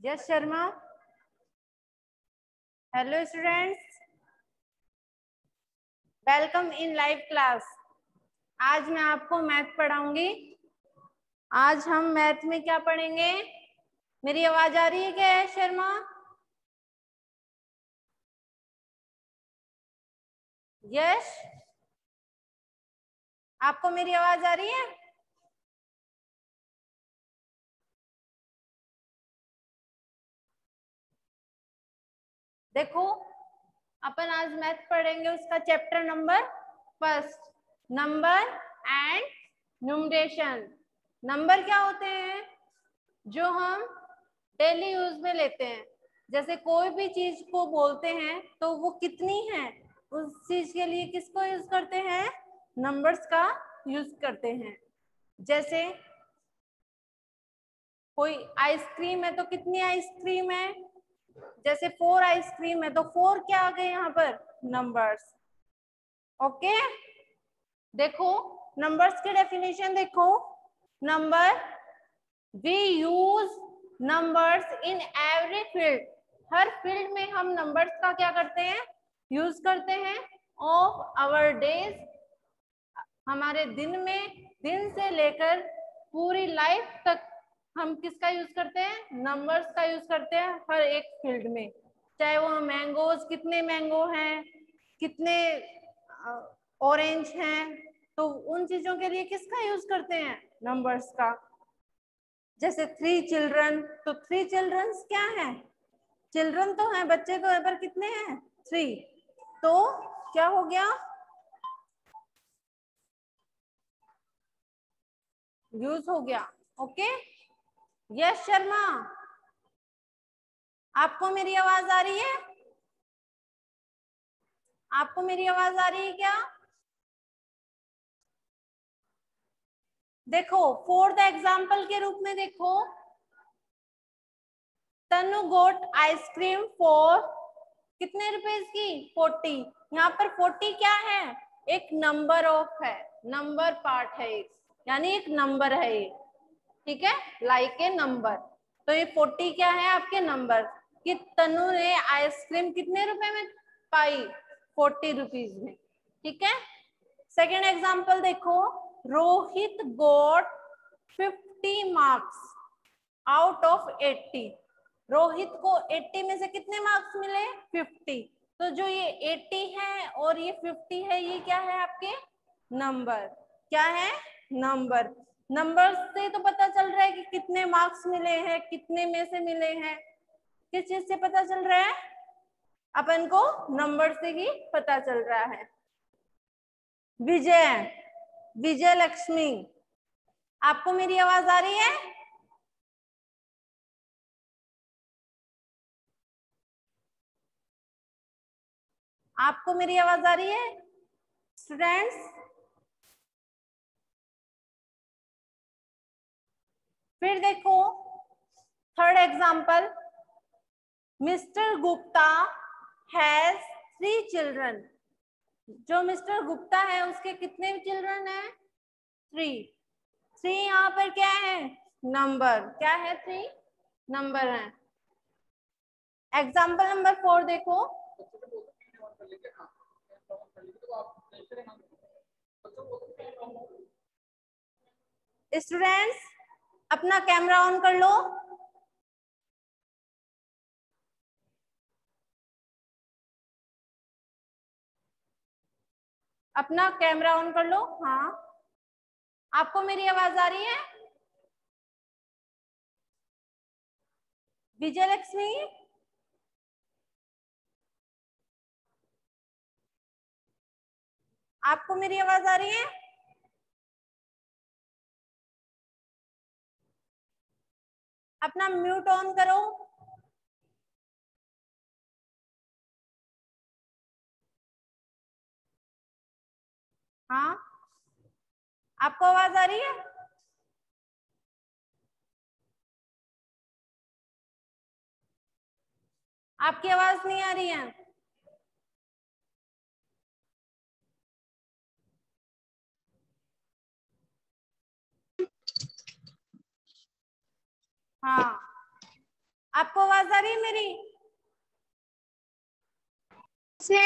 Yes Sharma hello students welcome in live class आज मैं आपको मैथ पढ़ाऊँगी। आज हम मैथ में क्या पढ़ेंगे? मेरी आवाज़ आ रही है क्या यश शर्मा यश आपको मेरी आवाज़ आ रही है? देखो, अपन आज मैथ पढ़ेंगे उसका chapter number first number and numeration number क्या होते हैं? जो हम डेली यूज़ में लेते हैं। जैसे कोई भी चीज़ को बोलते हैं तो वो कितनी है? उस चीज़ के लिए किसको यूज़ करते हैं? नंबर्स का यूज़ करते हैं। जैसे कोई आइसक्रीम है तो कितनी आइसक्रीम है? जैसे फोर आइसक्रीम है तो फोर क्या आ गए यहाँ पर? नंबर्स ओके देखो नंबर्स की डेफिनेशन देखो. Number we use numbers in every field her field में हम नंबर्स का क्या करते हैं? यूज़ करते हैं. ऑफ़ आवर डेज़ हमारे दिन में, दिन से लेकर पूरी लाइफ तक हम किसका यूज़ करते हैं? नंबर्स का यूज़ करते हैं हर एक फ़ील्ड में। चाहे वो मैंगोज कितने मैंगो हैं, कितने ऑरेंज हैं तो उन चीज़ों के लिए किसका यूज़ करते हैं? नंबर्स का। जैसे थ्री चिल्ड्रन तो थ्री चिल्ड्रंस क्या है? चिल्ड्रन तो है, बच्चे तो पर कितने हैं? थ्री तो क्या हो गया? यूज़ हो गया। Okay yes, Sharma. आपको मेरी आवाज़ आ रही है? आपको मेरी आवाज़ आ रही है क्या? देखो फोर्थ एग्ज़ाम्पल के रूप में देखो। तनु गोट आइसक्रीम फॉर कितने रुपए की? फोर्टी। यहाँ पर फोर्टी क्या है? एक नंबर ऑफ़ है। नंबर पार्ट है यानी एक नंबर है ये ठीक है? लाइक ए नंबर तो ये फोर्टी क्या है आपके नंबर कि तनु ने आइसक्रीम कितने रुपए में पाई? फोर्टी रुपीज़ में. ठीक है? सेकेंड एग्ज़ाम्पल देखो. Rohit got fifty marks out of eighty Rohit को 80 में से कितने मार्क्स मिले? 50 तो जो ये 80 है और ये 50 है, ये क्या है आपके? नंबर क्या है? नंबर नंबर से तो पता चल रहा है कि कितने मार्क्स मिले हैं, कितने में से मिले हैं। किस चीज़ से पता चल रहा है? अपन को नंबर से ही पता चल रहा है। विजय विजय लक्ष्मी, आपको मेरी आवाज़ आ रही है? आपको मेरी आवाज़ आ रही है? स्टूडेंट्स फिर देखो third example mister Gupta has three children जो मिस्टर गुप्ता है, उसके कितने चिल्ड्रन है? थ्री थ्री यहाँ पर क्या है? नंबर क्या है थ्री नंबर है. एग्ज़ाम्पल नंबर फोर देखो. स्टूडेंट्स अपना कैमरा ऑन कर लो। अपना कैमरा ऑन कर लो हाँ। आपको मेरी आवाज़ आ रही है? विजय लक्ष्मी आपको मेरी आवाज़ आ रही है? अपना म्यूट ऑन करो। हाँ? आपको आवाज़ आ रही है? आपकी आवाज़ नहीं आ रही है? हाँ। आपको आवाज़ आ रही है मेरी? से।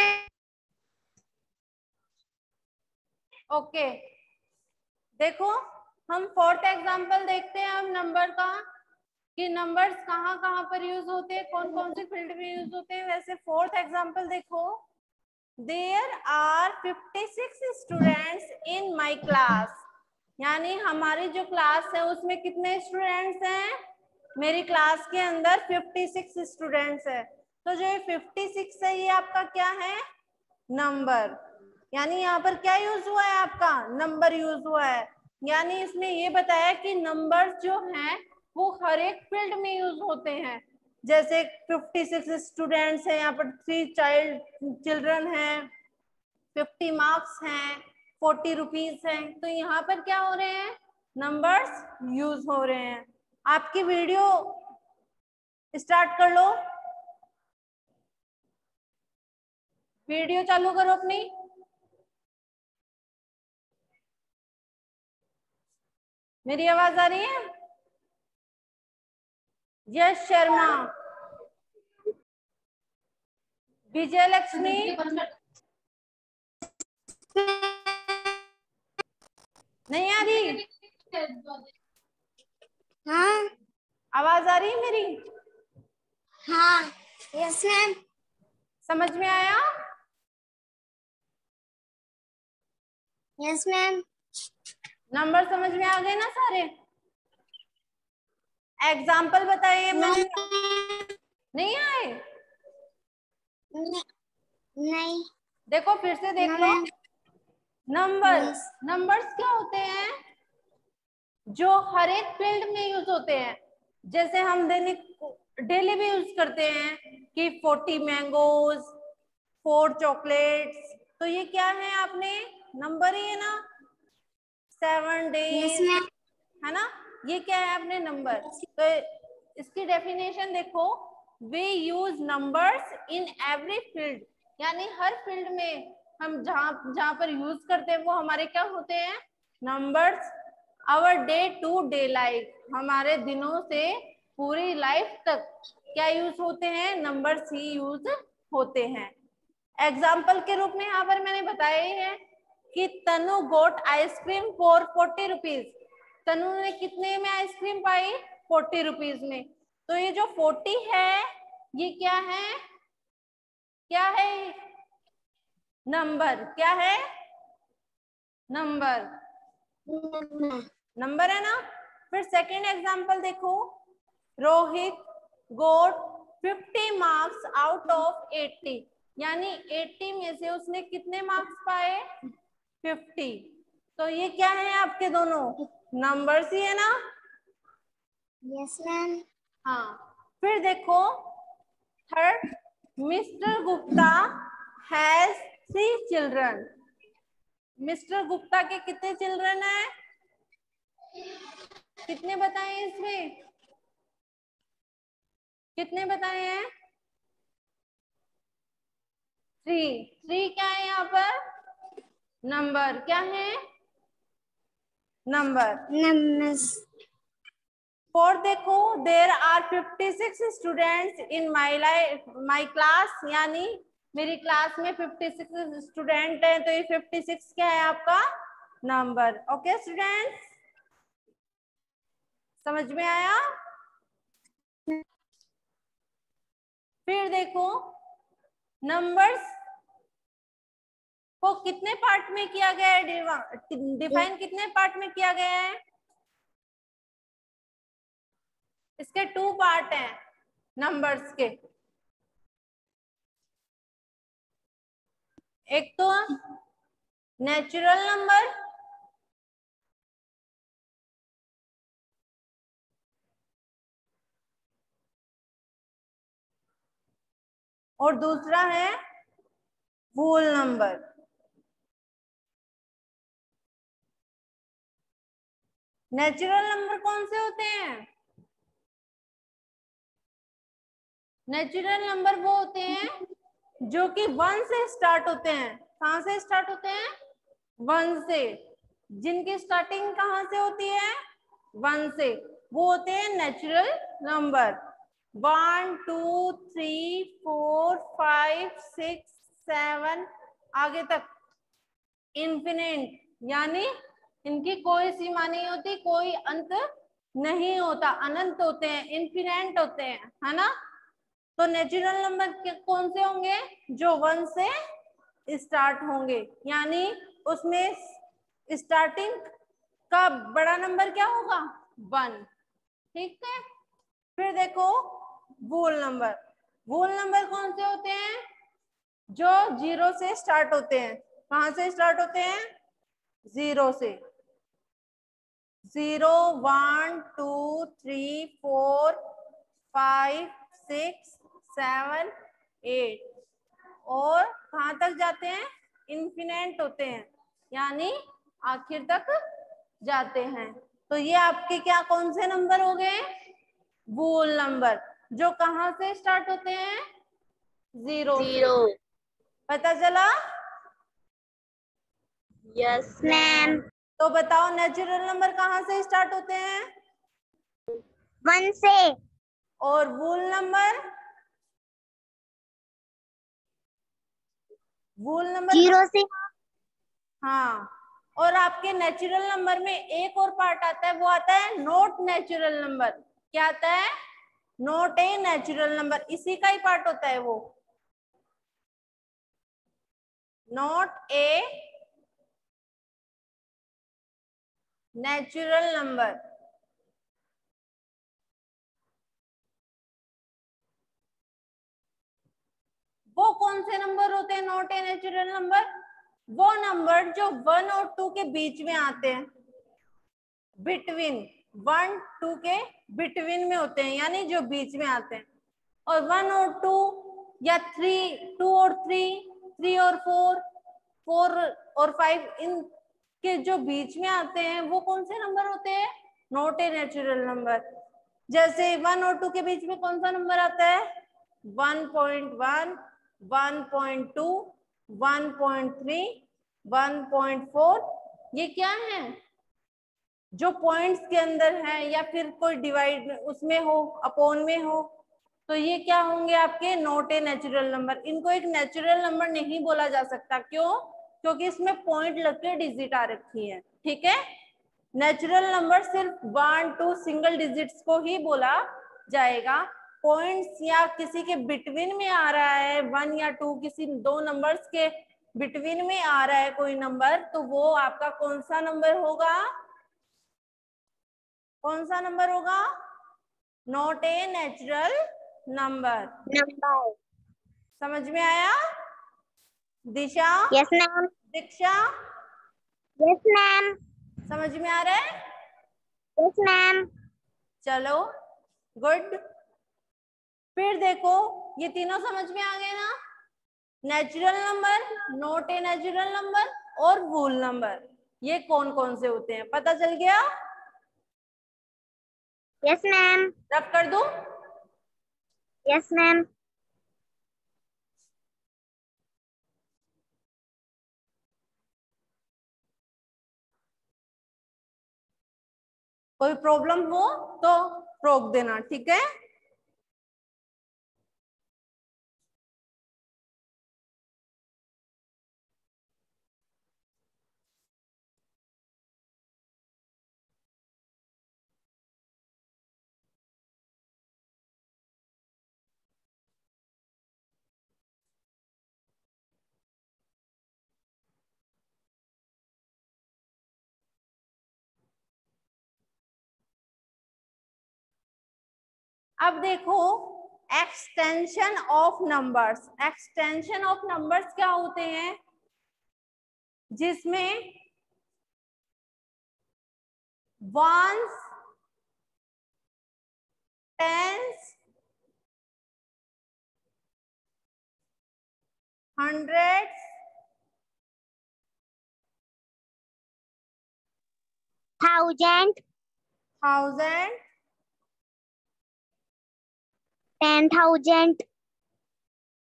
ओके। देखो हम फोर्थ एग्जांपल देखते हैं हम नंबर का कि नंबर्स कहाँ कहाँ पर यूज़ होते हैं कौन कौन से फ़ील्ड में यूज़ होते हैं। वैसे फोर्थ एग्जांपल देखो। There are 56 students in my class यानी हमारी जो क्लास है उसमें कितने स्टूडेंट्स हैं? मेरी क्लास के अंदर 56 स्टूडेंट्स है। तो जो ये 56 है, ये आपका क्या है? नंबर यानी यहाँ पर क्या यूज़ हुआ है आपका? नंबर यूज़ हुआ है। यानी इसमें ये बताया कि नंबर जो हैं, वो हर एक फ़ील्ड में यूज़ होते हैं। जैसे 56 स्टूडेंट्स हैं, यहाँ पर थ्री चाइल्ड चिल्ड्रन हैं 50 मार्क्स हैं 40 रुपीज़ हैं। तो यहाँ पर क्या हो रहे हैं? नंबर्स यूज़ हो रहे हैं। आपकी वीडियो स्टार्ट कर लो। वीडियो चालू करो अपनी। मेरी आवाज़ आ रही है? यश शर्मा। विजय लक्ष्मी नहीं आ रही? हाँ। आवाज़ आ रही है मेरी? हाँ यस मैम समझ में आया? यस मैम नंबर समझ में आ गए ना सारे? एग्ज़ाम्पल बताइए मैंने नहीं आए? नहीं। देखो फिर से देख लो। मैम नंबर नंबर्स क्या होते हैं? जो हर एक फ़ील्ड में यूज़ होते हैं जैसे हम दैनिक डेली भी यूज़ करते हैं कि 40 मैंगोज फोर चॉकलेट्स तो ये क्या है आपने? नंबर ही है ना? सेवन डेज़ है ना? ये क्या है आपने नंबर? तो इसकी डेफिनेशन देखो we use numbers in every field यानी हर फ़ील्ड में हम जहाँ जहाँ पर यूज़ करते हैं वो हमारे क्या होते हैं? Numbers our day to day life हमारे दिनों से पूरी लाइफ तक क्या यूज़ होते हैं? नंबर सी यूज़ होते हैं। एग्ज़ाम्पल के रूप में यहाँ पर मैंने बताया ही कि Tanu got ice cream for forty rupees Tanu ने कितने में आइसक्रीम पाई? फोर्टी रुपीज़ में। तो ये जो फोर्टी है, ये क्या है? क्या है? नंबर क्या है? नंबर नंबर है ना? फिर सेकंड एग्जांपल देखो। Rohit got 50 marks out of 80 यानी 80 में से उसने कितने मार्क्स पाए? 50 तो ये क्या है आपके दोनों? नंबर्स ही है ना? यस मैम हाँ। फिर देखो third mister Gupta has three children mister Gupta के कितने चिल्ड्रन है? कितने बताए इसमें? कितने बताए हैं? थ्री थ्री क्या है यहाँ पर? नंबर क्या है? नंबर फोर देखो. There are 56 students in my life my class यानी मेरी क्लास में 56 स्टूडेंट हैं तो ये 56 क्या है आपका? नंबर ओके स्टूडेंट्स समझ में आया? फिर देखो नंबर्स को कितने पार्ट में किया गया है? डिफाइन कितने पार्ट में किया गया है? इसके टू पार्ट हैं नंबर्स के। एक तो नेचुरल नंबर और दूसरा है होल नंबर नेचुरल नंबर कौन से होते हैं? नेचुरल नंबर वो होते हैं जो कि वन से स्टार्ट होते हैं। कहाँ से स्टार्ट होते हैं? वन से। जिनकी स्टार्टिंग कहाँ से होती है? वन से। वो होते हैं natural number one two three four five six seven आगे तक। इन्फिनिट यानी इनकी कोई सीमा नहीं होती, कोई अंत नहीं होता। अनंत होते हैं इन्फिनेंट होते हैं, है ना? तो नेचुरल नंबर कौन से होंगे? जो वन से स्टार्ट होंगे। यानी उसमें स्टार्टिंग का बड़ा नंबर क्या होगा? वन ठीक है? फिर देखो वूल नंबर वूल नंबर कौन से होते हैं? जो ज़ीरो से स्टार्ट होते हैं। कहा से स्टार्ट होते हैं? ज़ीरो से। Zero one two three four five six seven eight. और कहाँ तक जाते हैं? इन्फिनेट होते हैं यानी आखिर तक जाते हैं। तो ये आपके क्या कौन से नंबर हो गए? Whole number. जो कहाँ से स्टार्ट होते हैं? Zero zero. पता चला? Yes ma'am. तो बताओ नेचुरल नंबर कहाँ से स्टार्ट होते हैं? वन से। और whole number? Whole number zero से हाँ और आपके नेचुरल नंबर में एक और पार्ट आता है वो आता है नोट नेचुरल नंबर क्या आता है? नोट ए नेचुरल नंबर इसी का ही पार्ट होता है वो। नोट ए नेचुरल नंबर वो कौन से नंबर होते हैं? नॉट ए नेचुरल नंबर वो नंबर जो वन और टू के बीच में आते हैं बिटवीन वन टू के बिटवीन में होते हैं, यानी जो बीच में आते हैं। और वन और टू या थ्री टू और थ्री थ्री और फोर फोर और फाइव इन के जो बीच में आते हैं, वो कौन से नंबर होते हैं? नॉट ए नेचुरल नंबर जैसे वन और टू के बीच में कौन सा नंबर आता है? One point one one point two, one point three, one point four, ये क्या है? जो पॉइंट्स के अंदर है या फिर कोई डिवाइड उसमें हो अपोन में हो तो ये क्या होंगे आपके? नोट ए नेचुरल नंबर इनको एक नेचुरल नंबर नहीं बोला जा सकता। क्यों? क्योंकि इसमें पॉइंट लग के डिजिट आ रखी है। ठीक है? नेचुरल नंबर सिर्फ़ वन टू सिंगल डिजिट्स को ही बोला जाएगा। पॉइंट्स या किसी के बिटवीन में आ रहा है वन या टू किसी दो नंबर्स के बिटवीन में आ रहा है कोई नंबर तो वो आपका कौन सा नंबर होगा? कौन सा नंबर होगा? Not a natural number number समझ में आया? Disha? Yes ma'am Diksha? Yes ma'am समझ में आ रहा है? यस मैम चलो गुड फिर देखो ये तीनों समझ में आ गए ना? Natural number not a natural number और वूल नंबर ये कौन कौन से होते हैं? पता चल गया? यस मैम रब कर दू? यस मैम कोई प्रॉब्लम हो तो रोक देना ठीक है? अब देखो extension of numbers extension of numbers क्या होते हैं? जिसमें ones tens hundreds thousand thousand ten thousand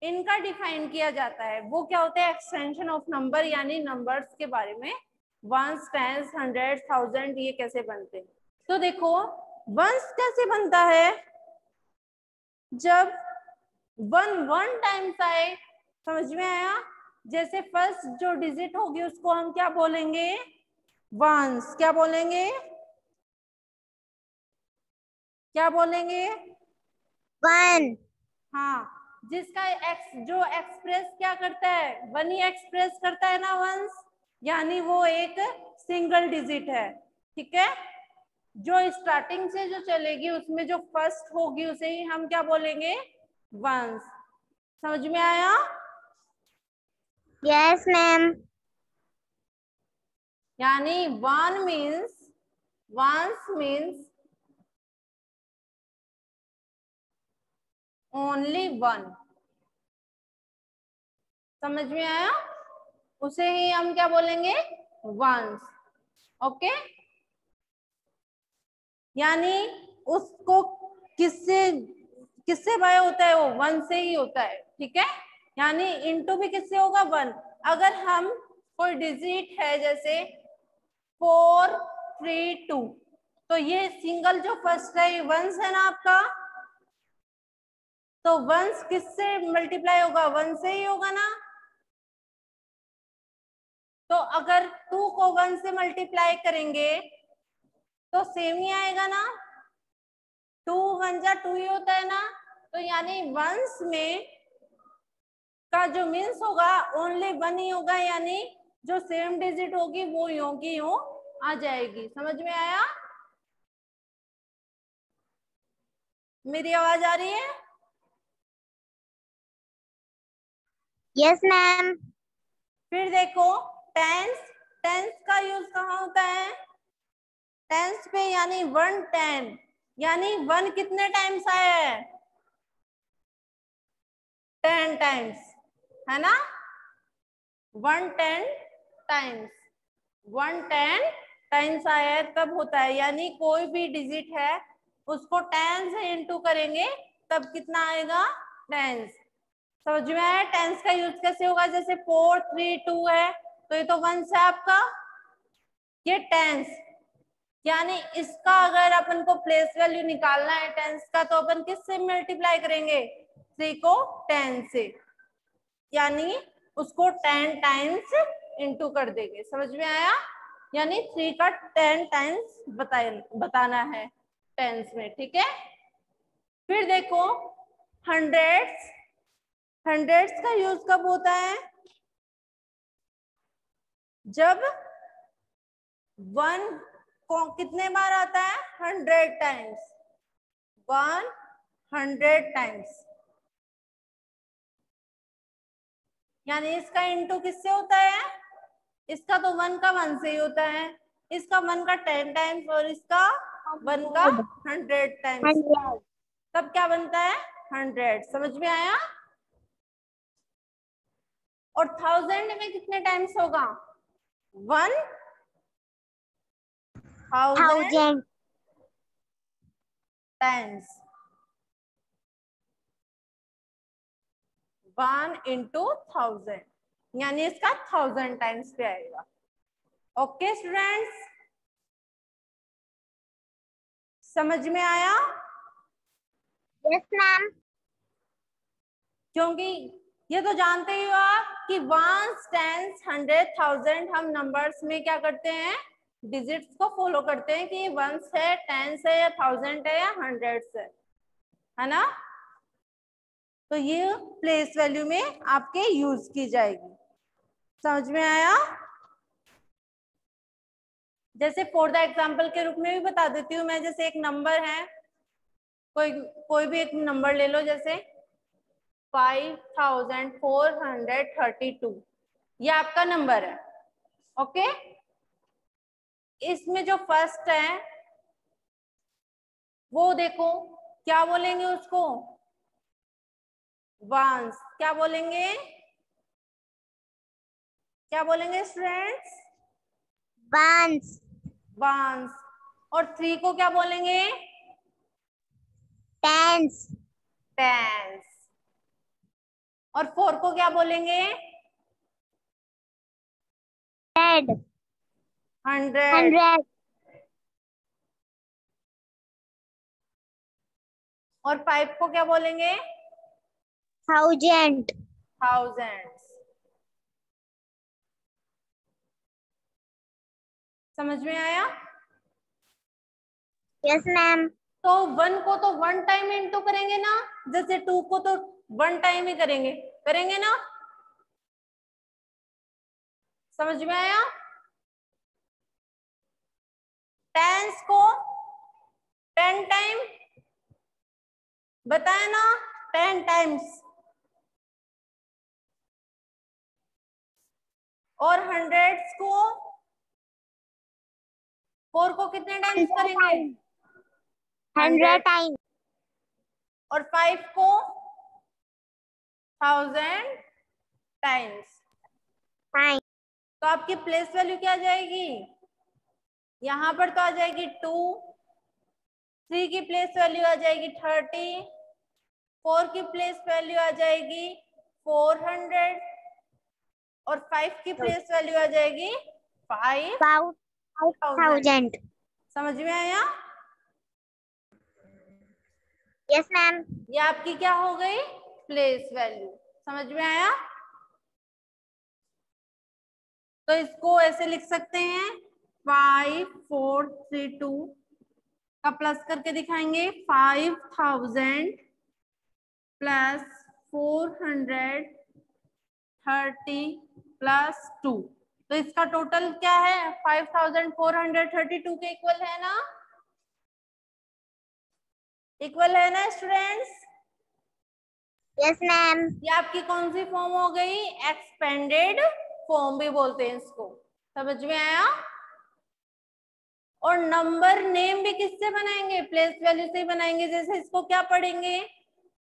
इनका डिफाइन किया जाता है। वो क्या होता है? एक्सटेंशन ऑफ़ नंबर यानी नंबर्स के बारे में। वंस टेंस हंड्रेड थाउज़ेंड ये कैसे बनते हैं? तो देखो वंस कैसे बनता है? जब वन वन टाइम्स आए, समझ में आया? जैसे फ़र्स्ट जो डिजिट होगी, उसको हम क्या बोलेंगे? वंस क्या बोलेंगे? क्या बोलेंगे? वन। हाँ जिसका एक्स जो एक्सप्रेस क्या करता है? वन ही एक्सप्रेस करता है ना वंस यानी वो एक सिंगल डिजिट है ठीक है? जो स्टार्टिंग से जो चलेगी उसमें जो फ़र्स्ट होगी उसे ही हम क्या बोलेंगे? वंस समझ में आया? यस मैम यानी one means ones means only one समझ में आया? उसे ही हम क्या बोलेंगे? वंस ओके यानी उसको किससे किससे बाय होता है वो? वन से ही होता है, ठीक है? यानी इनटू भी किससे होगा? वन अगर हम, कोई डिजिट है जैसे फोर थ्री टू तो ये सिंगल जो फ़र्स्ट है, ये वंस है ना आपका? तो वंस किससे मल्टीप्लाई होगा? वन से ही होगा ना? तो अगर टू को वन से मल्टीप्लाई करेंगे तो सेम ही आएगा ना? टू वन जा टू ही होता है ना? तो यानी वंस में का जो मीन्स होगा ओनली वन ही होगा, यानी जो सेम डिजिट होगी, वो यो की यो आ जाएगी। समझ में आया? मेरी आवाज़ आ रही है? यस मैम फिर देखो टेंस टेंस का यूज़ कहाँ होता है? टेंस पे यानी वन टेन यानी वन कितने टाइम्स आया है? टेन टाइम्स है ना? One ten times one ten times आया है, तब होता है। यानी कोई भी डिजिट है, उसको टेन से इंटू करेंगे, तब कितना आएगा? टेंस समझ में आया? टेंस का यूज़ कैसे होगा? जैसे फोर थ्री टू है तो ये तो वंस है आपका। ये टेंस यानी इसका अगर अपन को प्लेस वैल्यू निकालना है टेंस का तो अपन किससे मल्टीप्लाई करेंगे? थ्री को टेन से। यानी उसको टेन टाइम्स इंटू कर देंगे। समझ में आया? यानी थ्री का टेन टाइम्स बताए, बताना है टेंस में, ठीक है? फिर देखो हंड्रेड्स हंड्रेड्स का यूज़ कब होता है? जब वन कितने बार आता है? Hundred times. One hundred times. यानी इसका इंटू किससे होता है? इसका तो वन का वन से ही होता है। इसका वन का टेन टाइम्स और इसका वन का हंड्रेड टाइम्स। तब क्या बनता है? हंड्रेड। समझ में आया? और थाउज़ेंड में कितने टाइम्स होगा? One thousand times one into thousand यानी इसका थाउज़ेंड टाइम्स पे आएगा। ओके स्टूडेंट्स समझ में आया? यस yes, मैम क्योंकि ये तो जानते ही हो आप कि वंस टेंस हंड्रेड थाउज़ेंड हम नंबर्स में क्या करते हैं? डिजिट्स को फॉलो करते हैं कि वंस है टेंस है या थाउज़ेंड है या हंड्रेड है है ना? तो ये प्लेस वैल्यू में आपके यूज़ की जाएगी। समझ में आया? जैसे फॉर द एग्ज़ाम्पल के रूप में भी बता देती हूँ मैं, जैसे एक नंबर है, कोई कोई भी एक नंबर ले लो जैसे। Five thousand four hundred thirty two ये आपका नंबर है। ओके इसमें जो फ़र्स्ट है वो देखो क्या बोलेंगे उसको? वंस क्या बोलेंगे? क्या बोलेंगे स्टूडेंट्स वंस वंस और थ्री को क्या बोलेंगे? टेंस टेंस और फोर को क्या बोलेंगे? हंड्रेड हंड्रेड और फाइव को क्या बोलेंगे? थाउज़ेंड थाउज़ेंड समझ में आया? यस मैम तो वन को तो वन टाइम इंटू करेंगे ना? जैसे टू को तो वन टाइम ही करेंगे। करेंगे ना? समझ में आया? टेंस को टेन टाइम बताया ना? टेन टाइम्स और हंड्रेड्स को फोर को कितने टाइम्स करेंगे? हंड्रेड टाइम और फाइव को थाउज़ेंड टाइम्स। तो आपकी प्लेस वैल्यू क्या आ जाएगी? यहाँ पर तो आ जाएगी टू। थ्री की प्लेस वैल्यू आ जाएगी थर्टी। फोर की प्लेस वैल्यू आ जाएगी फोर हंड्रेड। और फाइव की प्लेस वैल्यू आ जाएगी फाइव थाउज़ेंड। समझ में आया? यस मैम ये आपकी क्या हो गई? प्लेस वैल्यू समझ में आया? तो इसको ऐसे लिख सकते हैं फाइव फोर थ्री टू का प्लस करके दिखाएँगे five thousand plus four hundred thirty plus two तो इसका टोटल क्या है? Five thousand four hundred thirty two के इक्वल है ना? इक्वल है ना स्टूडेंट्स यस मैम ये आपकी कौन सी फॉर्म हो गई? एक्सपेंडेड फॉर्म भी बोलते हैं इसको। समझ में आया? और नंबर नेम भी किससे बनाएँगे? प्लेस वैल्यू से बनाएँगे। जैसे इसको क्या पढ़ेंगे?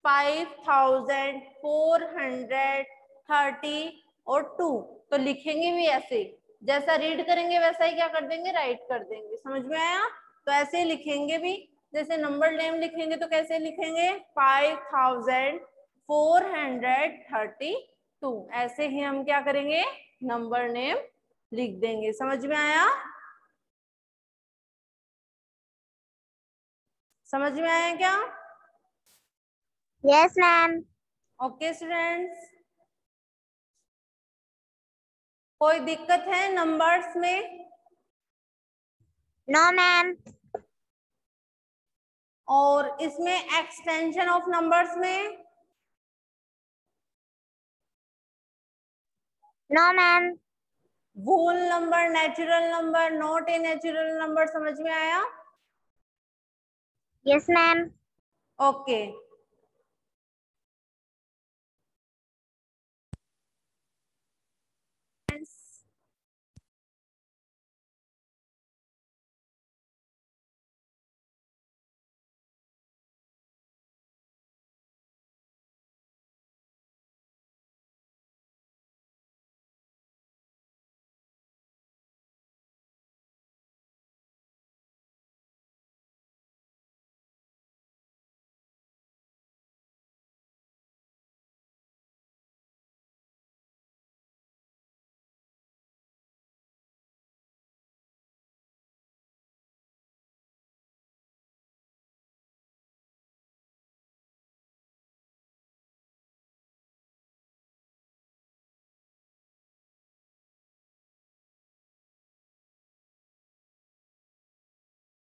Five thousand four hundred thirty और टू तो लिखेंगे भी ऐसे जैसा रीड करेंगे, वैसा ही क्या कर देंगे? राइट कर देंगे। समझ में आया? तो ऐसे लिखेंगे भी। जैसे नंबर नेम लिखेंगे तो कैसे लिखेंगे? Five thousand four hundred thirty two. ऐसे ही हम क्या करेंगे? नंबर नेम लिख देंगे। समझ में आया? समझ में आया क्या? यस मैम ओके स्टूडेंट्स कोई दिक्कत है नंबर्स में? नो मैम और इसमें एक्सटेंशन ऑफ़ नंबर्स में? No ma'am whole number natural number not a natural number समझ में आया? Yes ma'am okay